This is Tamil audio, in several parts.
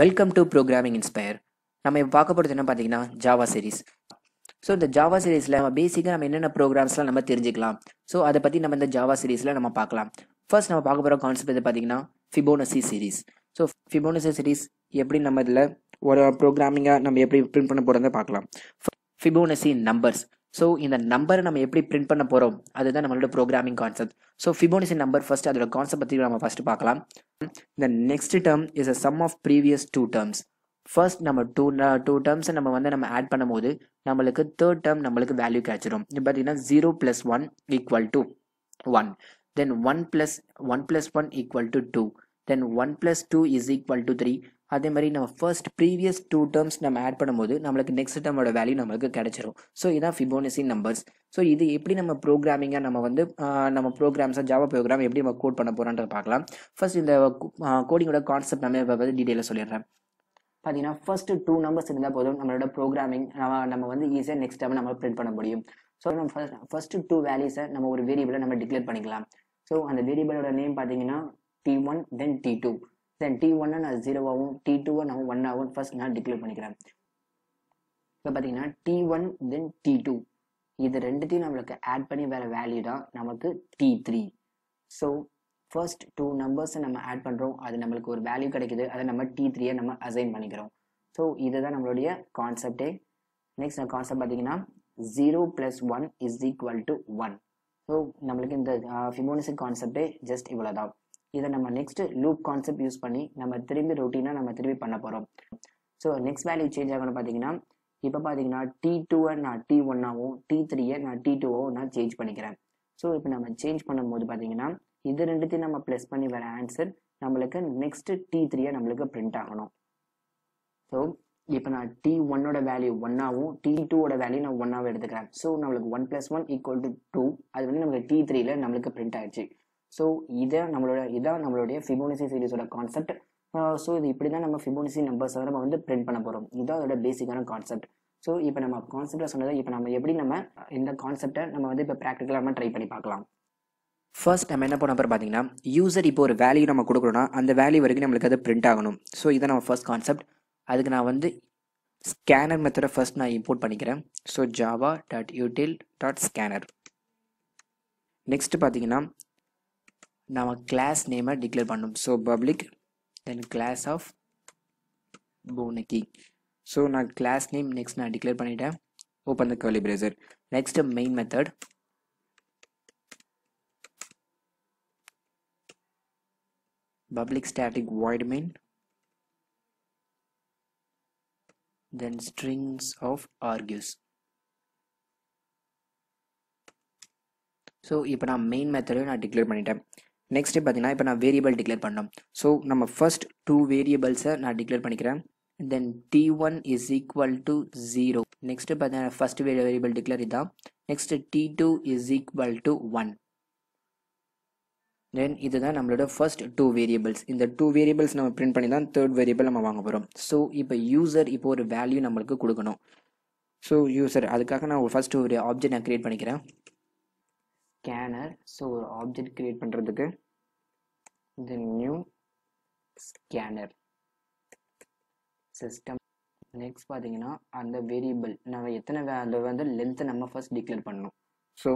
வெல்கம் டு ப்ரோக்ராமிங் இன்ஸ்பயர் நம்ம இப்போ பார்க்க போகிறது என்ன பார்த்தீங்கன்னா ஜாவா சீரிஸ் ஸோ இந்த ஜாவா சீரிஸில் நம்ம பேசிக்காக நம்ம என்னென்ன ப்ரோக்ராம்ஸ்லாம் நம்ம தெரிஞ்சுக்கலாம்? ஸோ அதை பற்றி நம்ம இந்த ஜாவா சீரிஸில் நம்ம பார்க்கலாம். ஃபர்ஸ்ட் நம்ம பார்க்க போகிற கான்செப்ட் இது பார்த்தீங்கன்னா Fibonacci series so Fibonacci series எப்படி நம்ம இதில் ஒரு ப்ரோக்ராமிங்காக நம்ம எப்படி பிரிண்ட் பண்ண போகிறத பார்க்கலாம். ஃபிபோனசி நம்பர்ஸ் ஸோ இந்த நம்பரை நம்ம எப்படி பிரிண்ட் பண்ண போகிறோம் அதுதான் நம்மளோட programming concept so Fibonacci number first அதோட கான்செப்ட் பற்றி நம்ம ஃபர்ஸ்ட் பார்க்கலாம். இந்த next term is a sum of previous two terms first நம்ம டூ டூ டேர்ம்ஸை நம்ம வந்து நம்ம ஆட் பண்ணும்போது நம்மளுக்கு தேர்ட் டேர்ம் நம்மளுக்கு வேல்யூ கிடைச்சிடும் இது பார்த்தீங்கன்னா zero plus one equal to one then one plus one plus one equal to two then one plus two is equal to three அதே மாதிரி நம்ம ஃபர்ஸ்ட் ப்ரீவியஸ் டூ டேர்ம்ஸ் நம்ம ஆட் பண்ணும்போது நம்மளுக்கு நெக்ஸ்ட் டேர்மோட வேல்யூ நம்மளுக்கு கிடைச்சிரும். ஸோ இதான் ஃபிபோனசி நம்பர்ஸ் ஸோ இது எப்படி நம்ம ப்ரோக்ராமிங்காக நம்ம வந்து நம்ம ப்ரோக்ராம்ஸாக ஜாவா ப்ரோக்ராம் எப்படி நம்ம கோட் பண்ண போகிறோன்றத பார்க்கலாம். ஃபர்ஸ்ட் இந்த கோடிங்கோட கான்செப்ட் நம்ம இப்போ வந்து டீட்டெயிலாக சொல்லிடுறேன். பார்த்தீங்கன்னா ஃபர்ஸ்ட் டூ நம்பர்ஸ் இருந்தால் போதும் நம்மளோட ப்ரோக்ராமிங் நம்ம நம்ம வந்து ஈஸியாக நெக்ஸ்ட் டைம் நம்ம பிரிண்ட் பண்ண முடியும். ஸோ நம்ம ஃபர்ஸ்ட் ஃபர்ஸ்ட் டூ வேல்யூஸை நம்ம ஒரு வேரியபிளை நம்ம டிக்ளேர் பண்ணிக்கலாம். ஸோ அந்த வேரியபிளோட நேம் பார்த்தீங்கன்னா T one then T two then T ஒன்னை நான் ஜீரோவாகவும் டி டூவை நான் ஒன் ஆகும் ஃபர்ஸ்ட் நான் டிக்ளேர் பண்ணிக்கிறேன். இப்போ பார்த்தீங்கன்னா T one then T two இது ரெண்டுத்தையும் நம்மளுக்கு ஆட் பண்ணி வேற வேல்யூ தான். நமக்கு T three so first two நம்பர்ஸை நம்ம ஆட் பண்ணுறோம் அது நம்மளுக்கு ஒரு வேல்யூ கிடைக்குது. அதை நம்ம டி த்ரீயை நம்ம அசைன் பண்ணிக்கிறோம். ஸோ இதுதான் நம்மளுடைய கான்செப்டே நெக்ஸ்ட் கான்செப்ட் பார்த்தீங்கன்னா zero plus one is equal to one so நம்மளுக்கு இந்த ஃபிமோனிசிக் கான்செப்டே ஜஸ்ட் இவ்வளோ தான் இதை நம்ம நெக்ஸ்ட் லூப் கான்செப்ட் யூஸ் பண்ணி நம்ம திரும்பி ரொட்டீனாக நம்ம திரும்பி பண்ண போகிறோம் ஸோ நெக்ஸ்ட் வேல்யூ சேஞ்ச் ஆகணும் பார்த்தீங்கன்னா இப்போ பார்த்தீங்கன்னா டி டூவை நான் டி ஒன்னாகவும் டி த்ரீயை நான் டி டூவாகவும் நான் சேஞ்ச் பண்ணிக்கிறேன். ஸோ இப்போ நம்ம சேஞ்ச் பண்ணும்போது பார்த்தீங்கன்னா இது ரெண்டுத்தையும் நம்ம ப்ளஸ் பண்ணி வர ஆன்சர் நம்மளுக்கு நெக்ஸ்ட் டி த்ரீயை நம்மளுக்கு பிரிண்ட் ஆகணும். ஸோ இப்போ நான் டி ஒன்னோட வேல்யூ ஒன்னாகவும் டி டூவோட வேல்யூ நான் ஒன்னாகவும் எடுத்துக்கிறேன். ஸோ நம்மளுக்கு one plus one equal to two அது வந்து நம்மளுக்கு டி த்ரீல நம்மளுக்கு பிரிண்ட் ஆயிடுச்சு. ஸோ இதை நம்மளோட இதான் நம்மளுடைய ஃபிபோனிசி சீரிஸோட கான்செப்ட் ஸோ இது இப்படி தான் நம்ம ஃபிபோனிசி நம்பர்ஸை நம்ம வந்து பிரிண்ட் பண்ண போகிறோம் இதுதான் அதோட பேசிக்கான கான்செப்ட் ஸோ இப்போ நம்ம கான்செப்டை சொன்னதை இப்போ நம்ம எப்படி நம்ம இந்த கான்செப்டை நம்ம வந்து இப்போ ப்ராக்டிக்கலாக நம்ம ட்ரை பண்ணி பார்க்கலாம். ஃபர்ஸ்ட் நம்ம என்ன பண்ண போகிறோம் பார்த்தீங்கன்னா யூசர் இப்போ ஒரு வேல்யூ நம்ம கொடுக்குறோம்னா அந்த வேல்யூ வரைக்கும் நம்மளுக்கு அது பிரிண்ட் ஆகணும். ஸோ இதை நம்ம ஃபர்ஸ்ட் கான்செப்ட் அதுக்கு நான் வந்து ஸ்கேனர் மெத்தடை ஃபர்ஸ்ட் நான் இம்போர்ட் பண்ணிக்கிறேன். So Java dot util dot scanner next பார்த்தீங்கன்னா நம்ம கிளாஸ் நேமை டிக்ளேர் பண்ணணும். So public then class of போனக்கி so நான் கிளாஸ் நேம் நெக்ஸ்ட் நான் டிக்ளேர் பண்ணிட்டேன். Open the curly braces next main method public static void main. Then strings of argues. So இப்போ நான் மெயின் மெத்தடை நான் டிக்ளேர் பண்ணிட்டேன். நெக்ஸ்ட் பார்த்தீங்கன்னா இப்போ நான் வேரியபிள் டிக்ளேர் பண்ணோம். ஸோ நம்ம ஃபர்ஸ்ட் டூ வேரியபிள்ஸை நான் டிக்ளேர் பண்ணிக்கிறேன். Then T one is equal to zero next பார்த்தீங்கன்னா ஃபர்ஸ்ட் வேரியபிள் டிக்ளேர் இதான். Next T two is equal to one then இதுதான் நம்மளோட ஃபர்ஸ்ட் டூ வேரியபிள்ஸ் இந்த டூ வேரியபிள்ஸ் நம்ம பிரிண்ட் பண்ணி தான் தேர்ட் வேரியபிள் நம்ம வாங்க போகிறோம் ஸோ இப்போ யூசர் இப்போ ஒரு வேல்யூ நம்மளுக்கு கொடுக்கணும். ஸோ யூசர் அதுக்காக நான் ஃபர்ஸ்ட் ஒரு ஆப்ஜெக்ட் நான் க்ரியேட் பண்ணிக்கிறேன். ஸ்கேனர் ஸோ ஒரு ஆப்ஜெக்ட் கிரியேட் பண்ணுறதுக்கு இந்த நியூ ஸ்கேனர் சிஸ்டம் நெக்ஸ்ட் பார்த்தீங்கன்னா அந்த வேரியபிள் நம்ம எத்தனை அந்த வந்து லென்த்தை நம்ம ஃபர்ஸ்ட் டிக்ளேர் பண்ணணும். So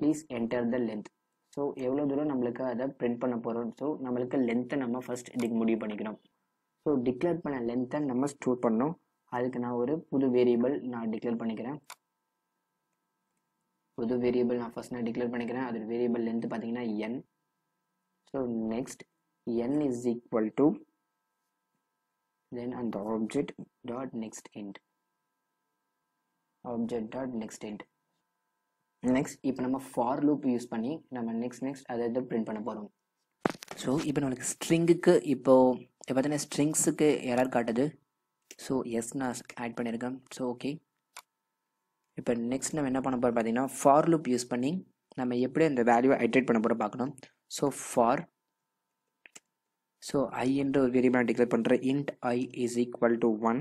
please enter the length so எவ்வளோ தூரம் நம்மளுக்கு அதை பிரிண்ட் பண்ண போகிறோம் ஸோ நம்மளுக்கு லென்த்தை நம்ம ஃபர்ஸ்ட் டிக் முடிவு பண்ணிக்கணும் ஸோ டிக்ளேர் பண்ண லென்த்தை நம்ம ஸ்டோர் பண்ணணும் அதுக்கு நான் ஒரு புது வேரியபிள் நான் டிக்ளேர் பண்ணிக்கிறேன். புது வேரியபிள் நான் ஃபர்ஸ்ட் நான் டிக்ளேர் பண்ணிக்கிறேன். அது வேரியபிள் லென்த் பார்த்தீங்கன்னா N so next N is equal to then அந்த object dot next int object dot next int next இப்போ நம்ம ஃபார் லூப் யூஸ் பண்ணி நம்ம நெக்ஸ்ட் நெக்ஸ்ட் அதை இதை பிரிண்ட் பண்ண போகிறோம் ஸோ இப்போ நம்மளுக்கு ஸ்ட்ரிங்குக்கு இப்போது இப்போ பார்த்தீங்கன்னா ஸ்ட்ரிங்ஸுக்கு எரர் காட்டுது. ஸோ எஸ் நான் ஆட் பண்ணியிருக்கேன். ஸோ ஓகே இப்போ நெக்ஸ்ட் நம்ம என்ன பண்ண போகிறோம் பார்த்தீங்கன்னா ஃபார் லூப் யூஸ் பண்ணி நம்ம எப்படி அந்த வேல்யூவை ஐட்ரேட் பண்ண போகிறோம் பார்க்கணும். ஸோ ஃபார் ஸோ ஐ என்ற ஒரு வேரியபிள் நான் டிக்ளேர் பண்ணுறேன் int i is equal to one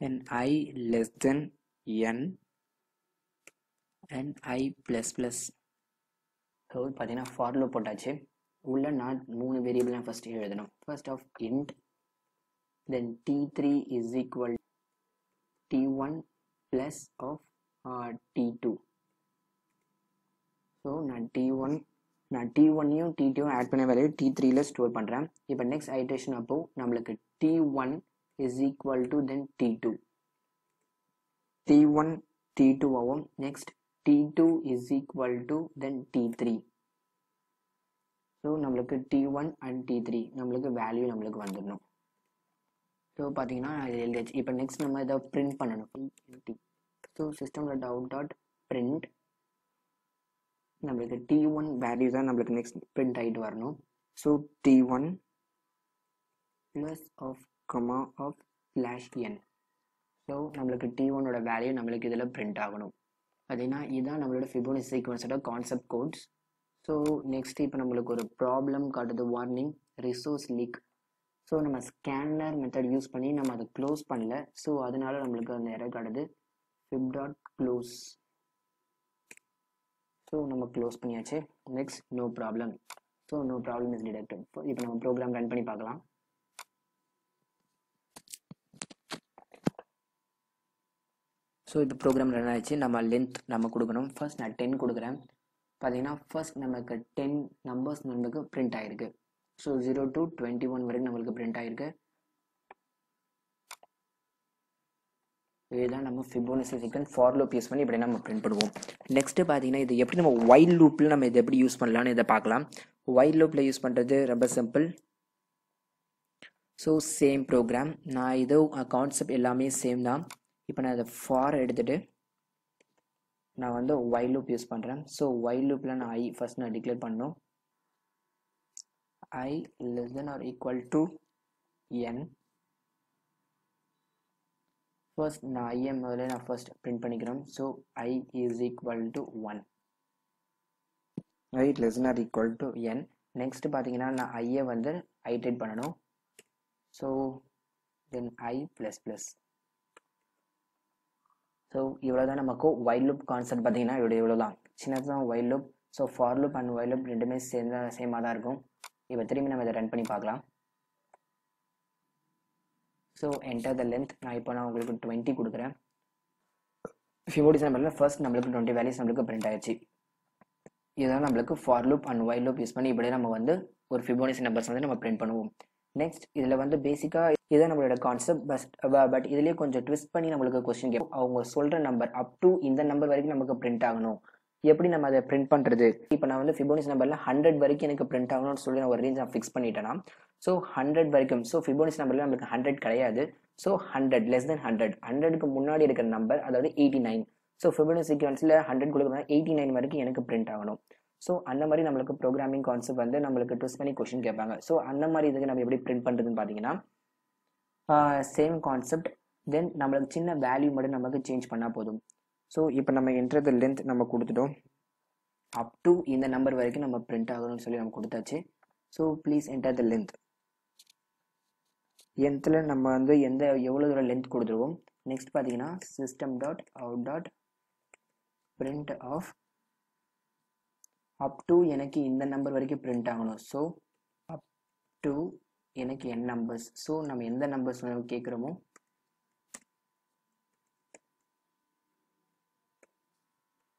then i less than n and i plus plus so பார்த்தீங்கன்னா ஃபார் போட்டாச்சு. உள்ள நான் மூணு வேரியபிள் நான் ஃபஸ்ட்டு எழுதணும். First of int then t three is equal t one plus of t two so நான் டி ஒன் நான் டி ஒன்னையும் டி டூவும் ஆட் பண்ண வேலையை டி த்ரீல ஸ்டோர் பண்ணுறேன் இப்போ நெக்ஸ்ட் ஐட்ரேஷன் அப்போ நம்மளுக்கு T one is equal to then T two T one T two ஆகும் next T two is equal to then T three so நம்மளுக்கு T one and T three நம்மளுக்கு வேல்யூ நம்மளுக்கு வந்துடணும். ஸோ பார்த்தீங்கன்னா இது எழுதியாச்சு. இப்போ நெக்ஸ்ட் நம்ம இதை பிரிண்ட் பண்ணணும். ஸோ சிஸ்டமில் டவுட் டாட் பிரிண்ட் நம்மளுக்கு டி ஒன் வேல்யூ தான் நம்மளுக்கு நெக்ஸ்ட் பிரிண்ட் ஆகிட்டு வரணும். So T one plus of comma of slash N so நம்மளுக்கு டி ஒனோட வேல்யூ நம்மளுக்கு இதில் பிரிண்ட் ஆகணும். அப்படின்னா இதுதான் நம்மளோட ஃபிபோனி சீக்வன்ஸோட கான்செப்ட் கோட்ஸ் ஸோ நெக்ஸ்ட் இப்போ நம்மளுக்கு ஒரு ப்ராப்ளம் காட்டுது வார்னிங் ரிசோர்ஸ் லீக் ஸோ நம்ம ஸ்கேனர் மெத்தட் யூஸ் பண்ணி நம்ம அதை க்ளோஸ் பண்ணல. ஸோ அதனால நம்மளுக்கு அந்த எரர் காட்டுது. ஃபிப் டாட் க்ளோஸ் ஸோ நம்ம க்ளோஸ் பண்ணியாச்சு. Next no problem so no problem is detected இப்போ நம்ம ப்ரோக்ராம் ரன் பண்ணி பார்க்கலாம். ஸோ இப்போ ப்ரோக்ராம் ரன் ஆயிடுச்சு. நம்ம லென்த் நம்ம கொடுக்கணும். ஃபர்ஸ்ட் நான் டென் கொடுக்குறேன். பார்த்தீங்கன்னா ஃபர்ஸ்ட் நமக்கு டென் நம்பர்ஸ் நம்மளுக்கு பிரிண்ட் ஆகிருக்கு so zero to twenty one வரைக்கும் நம்மளுக்கு பிரிண்ட் ஆகிருக்கு இதுதான் நம்ம Fibonacci sequence for loop use பண்ணி இப்படி நம்ம பிரிண்ட் பண்ணுவோம். நெக்ஸ்ட்டு பார்த்தீங்கன்னா இது எப்படி நம்ம ஒயில் லூப்பில் நம்ம இதை எப்படி யூஸ் பண்ணலாம்னு இதை பார்க்கலாம். ஒயில் லூப்பில் யூஸ் பண்ணுறது ரொம்ப சிம்பிள் ஸோ சேம் ப்ரோக்ராம் நான் இதோ கான்செப்ட் எல்லாமே சேம் தான். இப்போ நான் இதை ஃபார் எடுத்துகிட்டு நான் வந்து ஒயில் லூப் யூஸ் பண்ணுறேன் ஸோ ஒயில் லூப்பில் நான் ஐ ஃபஸ்ட் நான் டிக்ளேர் பண்ணோம் I less than or equal to N first நான் ஐஎம் முதல்ல நான் ஃபர்ஸ்ட் பிரிண்ட் பண்ணிக்கிறேன் so I is equal to one I less or equal to N next பார்த்தீங்கன்னா நான் ஐயை வந்து ஐட்ரேட் பண்ணணும். So then I plus plus so இவ்வளோ தான் நமக்கு வைல்ட் லுப் கான்செப்ட் பார்த்தீங்கன்னா இவ்வளோ இவ்வளோ தான் சின்னது தான் loop so for loop and while loop ரெண்டுமே சேர்ந்த சேமாக தான் இருக்கும். இப்போ திரும்பி நம்ம இதை ரன் பண்ணி பார்க்கலாம். ஸோ என்டர் த லென்த் நான் இப்போ நான் உங்களுக்கு டுவெண்ட்டி கொடுக்குறேன். ஃபிஃபோடி நம்பரில் ஃபர்ஸ்ட் நம்மளுக்கு டுவெண்ட்டி வேல்யூஸ் நம்மளுக்கு பிரிண்ட் ஆயிடுச்சு இதுதான் நம்மளுக்கு for loop and while loop use பண்ணி இப்படியே நம்ம வந்து ஒரு ஃபிபோனிசி நம்பர்ஸ் வந்து நம்ம பிரிண்ட் பண்ணுவோம். நெக்ஸ்ட் இதில் வந்து பேசிக்காக இதுதான் நம்மளோட கான்செப்ட் பட் பட் இதுலேயே கொஞ்சம் ட்விஸ்ட் பண்ணி நம்மளுக்கு கொஸ்டின் கேட்போம். அவங்க சொல்கிற நம்பர் அப் டு இந்த நம்பர் வரைக்கும் நமக்கு பிரிண்ட் ஆகணும். எப்படி நம்ம அதை பிரிண்ட் பண்ணுறது இப்போ நான் வந்து ஃபிபோனிஸ் நம்பரில் ஹண்ட்ரட் வரைக்கும் எனக்கு பிரிண்ட் ஆகணும்னு சொல்லி நான் ஒரு ரேஞ்ச் நான் ஃபிக்ஸ் பண்ணிட்டேன்னா ஸோ ஹண்ட்ரட் வரைக்கும். ஸோ ஃபிபோனிஸ் நம்பரில் நம்மளுக்கு ஹண்ட்ரட் கிடையாது. So hundred less then hundred ஹண்ட்ரடுக்கு முன்னாடி இருக்கிற நம்பர் அதாவது எயிட்டி நைன் ஸோ ஃபிபோனிஸ் சீக்வன்ஸில் ஹண்ட்ரட் கொடுக்குறோம்னா எயிட்டி நைன் வரைக்கும் எனக்கு பிரிண்ட் ஆகணும். ஸோ அந்த மாதிரி நம்மளுக்கு ப்ரோக்ராமிங் கான்செப்ட் வந்து நம்மளுக்கு ட்விஸ்ட் பண்ணி கொஷின் கேட்பாங்க. ஸோ அந்த மாதிரி இதுக்கு நம்ம எப்படி பிரிண்ட் பண்ணுறதுன்னு பார்த்தீங்கன்னா சேம் கான்செப்ட் தென் நம்மளுக்கு சின்ன வேல்யூ மட்டும் நமக்கு சேஞ்ச் பண்ணால் போதும். ஸோ இப்போ நம்ம என்ட்ரது லென்த் நம்ம கொடுத்துட்டோம். அப் டு இந்த நம்பர் வரைக்கும் நம்ம பிரிண்ட் ஆகணும்னு சொல்லி நம்ம கொடுத்தாச்சு. So please enter the length லென்த்தில் நம்ம வந்து எந்த எவ்வளோ தூரம் லென்த் கொடுத்துருவோம் நெக்ஸ்ட் பார்த்தீங்கன்னா system dot out dot print of up to எனக்கு இந்த நம்பர் வரைக்கும் பிரிண்ட் ஆகணும். ஸோ அப் டு எனக்கு என் நம்பர்ஸ் ஸோ நம்ம எந்த நம்பர்ஸ் கேட்குறோமோ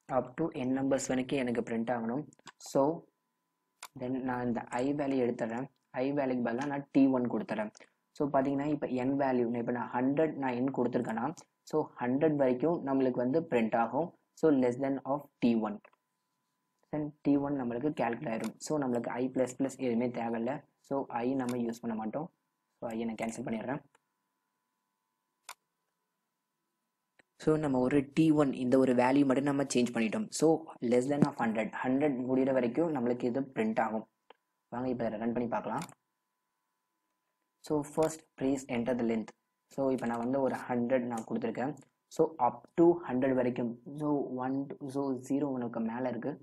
அப் டு என் நம்பர்ஸ் வரைக்கும் எனக்கு பிரிண்ட் ஆகணும். ஸோ தென் நான் இந்த ஐ வேல்யூ எடுத்துடுறேன் ஐ வேலைக்கு பதிலாக நான் டி ஒன் கொடுத்துறேன். ஸோ பார்த்தீங்கன்னா இப்போ என் வேல்யூ இப்போ நான் ஹண்ட்ரட் நான் என் கொடுத்துருக்கேன்னா ஸோ ஹண்ட்ரட் வரைக்கும் நம்மளுக்கு வந்து பிரிண்ட் ஆகும். So less than of T one then T one நம்மளுக்கு கேல்குலேட் ஆயிரும். ஸோ நம்மளுக்கு ஐ ப்ளஸ் ப்ளஸ் எதுவுமே தேவையில்லை. ஸோ ஐ நம்ம யூஸ் பண்ண மாட்டோம். ஸோ ஐயை நான் கேன்சல் பண்ணிடுறேன். ஸோ நம்ம ஒரு டி ஒன் இந்த ஒரு வேல்யூ மட்டும் நம்ம சேஞ்ச் பண்ணிட்டோம். So less than of hundred hundred முடிகிற வரைக்கும் நம்மளுக்கு இது பிரிண்ட் ஆகும். வாங்க இப்போ ரன் பண்ணி பார்க்கலாம். So first please enter the length so இப்போ நான் வந்து ஒரு ஹண்ட்ரட் நான் கொடுத்துருக்கேன். ஸோ அப் டு ஹண்ட்ரட் வரைக்கும். ஸோ ஒன் ஸோ ஜீரோ ஒனுக்கு மேலே இருக்குது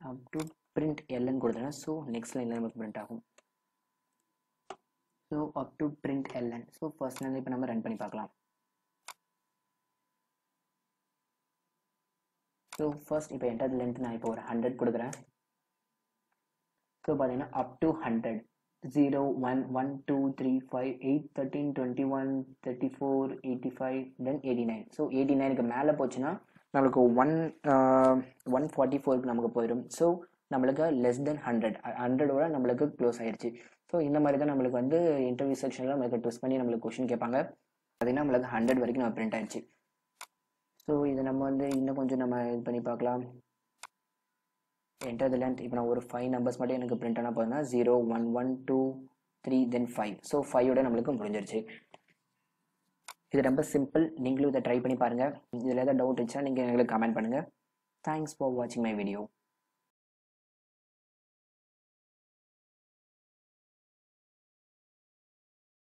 up to print L N கொடுத்துருக்கேன். ஸோ நெக்ஸ்ட் லைனில் நமக்கு பிரிண்ட் ஆகும். So up to print L N so first line இப்போ நம்ம ரன் பண்ணி பார்க்கலாம். ஸோ ஃபர்ஸ்ட் இப்போ என்டர் லென்த் நான் இப்போ ஒரு ஹண்ட்ரட் கொடுக்குறேன். ஸோ பார்த்தீங்கன்னா up to hundred zero one one two three five eight thirteen twenty one thirty four eighty five then eighty nine so eighty நைனுக்கு மேலே போச்சுன்னா நம்மளுக்கு ஒன் ஒன் ஃபார்ட்டி ஃபோருக்கு நமக்கு போயிடும் ஸோ நம்மளுக்கு லெஸ் தென் ஹண்ட்ரட் ஹண்ட்ரடோட நம்மளுக்கு க்ளோஸ் ஆயிடுச்சு ஸோ இந்த மாதிரி தான் நம்மளுக்கு வந்து இன்டர்வியூ செக்ஷனில் நம்மளுக்கு ட்விஸ்ட் பண்ணி நம்மளுக்கு கொஷின் கேட்பாங்க. பார்த்தீங்கன்னா நம்மளுக்கு ஹண்ட்ரட் வரைக்கும் நம்ம பிரிண்ட் ஆயிடுச்சு ஸோ இதை நம்ம வந்து இன்னும் கொஞ்சம் நம்ம இது பண்ணி பார்க்கலாம். என்டர் த லென்த் இப்போ நான் ஒரு ஃபைவ் நம்பர்ஸ் மட்டும் எனக்கு பிரிண்ட் ஆனால் போதுன்னா zero one one two three then five so ஃபைவோட நம்மளுக்கு முடிஞ்சிருச்சு. இது ரொம்ப சிம்பிள் நீங்களும் இதை ட்ரை பண்ணி பாருங்கள் இதில் ஏதாவது டவுட் இருந்துச்சுன்னா நீங்கள் எங்களுக்கு கமெண்ட் பண்ணுங்கள் தேங்க்ஸ் ஃபார் வாட்சிங் மை வீடியோ